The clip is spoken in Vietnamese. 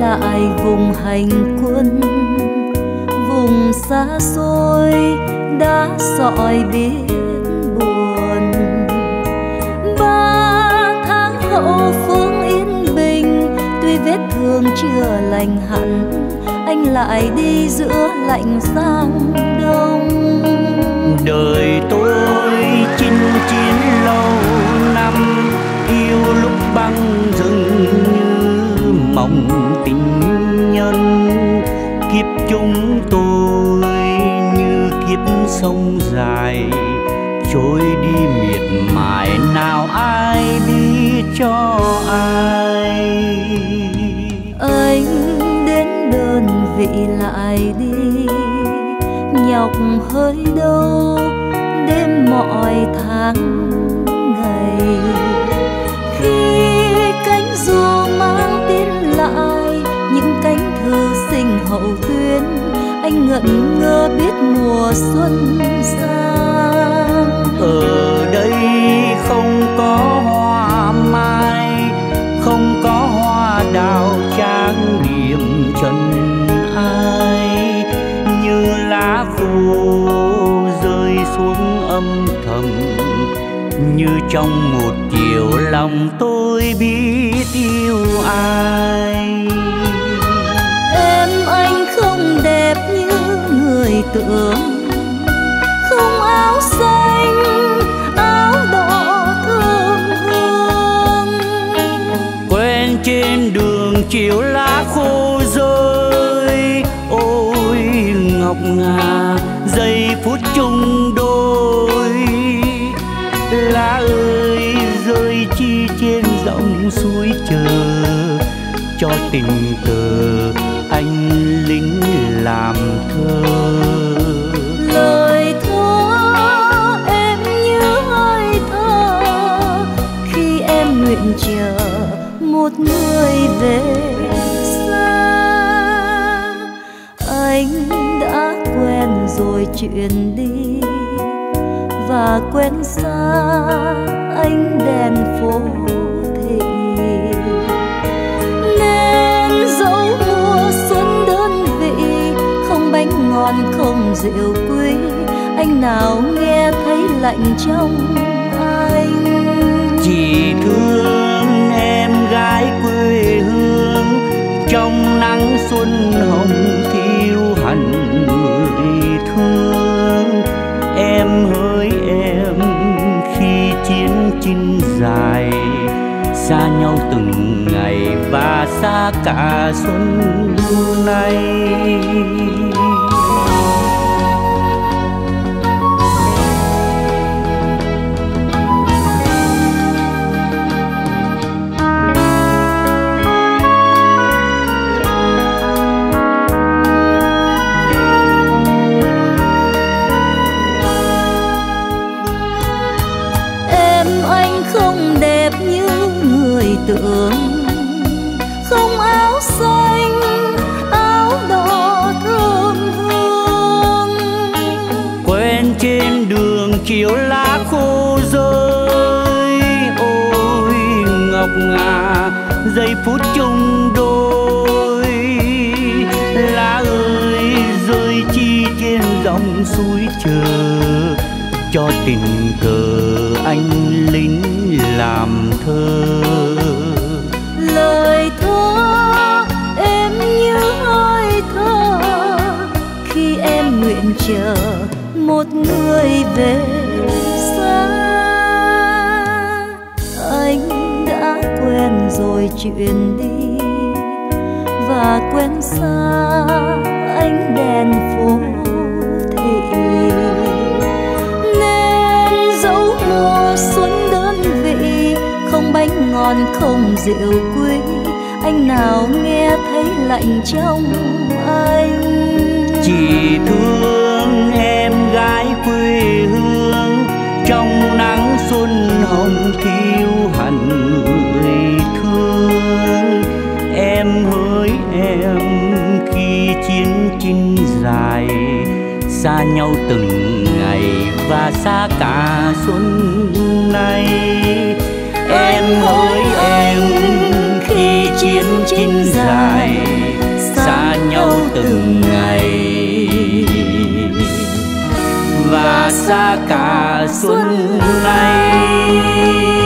lại vùng hành quân. Vùng xa xôi đã sỏi biết buồn. Ba tháng hậu phương yên bình, tuy vết thương chưa lành hẳn, anh lại đi giữa lạnh sang đông. Đời chúng tôi như kiếp sông dài, trôi đi miệt mài. Nào ai biết cho ai? Anh đến đơn vị lại đi, nhọc hơi đâu đêm mọi tháng. Hậu tuyến, anh ngẩn ngơ biết mùa xuân xa. Ở đây không có hoa mai, không có hoa đào trang điểm trần ai. Như lá khô rơi xuống âm thầm, như trong một chiều lòng tôi biết yêu ai. Tượng tưởng. Không áo xanh, áo đỏ thơm hương. Quen trên đường chiều lá khô rơi, ôi ngọc ngà, giây phút chung đôi. Lá ơi, rơi chi trên dòng suối chờ cho tình cờ anh lính làm thơ. Lời thơ em như hơi thở khi em nguyện chờ một người về xa, anh đã quen rồi chuyện đi. Và quen xa anh đèn phố. Ngon không rượu quý anh nào nghe thấy lạnh trong anh? Chỉ thương em gái quê hương, trong nắng xuân hồng thiêu hẳn người thương. Em hỡi em khi chiến chinh dài, xa nhau từng ngày và xa cả xuân nay. Tưởng. Không áo xanh, áo đỏ thơm hương. Quen trên đường chiều lá khô rơi. Ôi, ngọc ngà, giây phút chung đôi. Lá ơi, rơi chi trên dòng suối chờ. Cho tình cờ anh lính làm thơ. Lời thơ em như hơi thở. Khi em nguyện chờ một người về xa, anh đã quen rồi chuyện đi. Và quen xa ánh đèn phố. Ngon không rượu quê. Anh nào nghe thấy lạnh trong anh? Chỉ thương em gái quê hương, trong nắng xuân hồng thiêu hẳn người thương. Em hỡi em khi chiến chinh dài, xa nhau từng ngày và xa cả xuân nay. ra cả xuân này.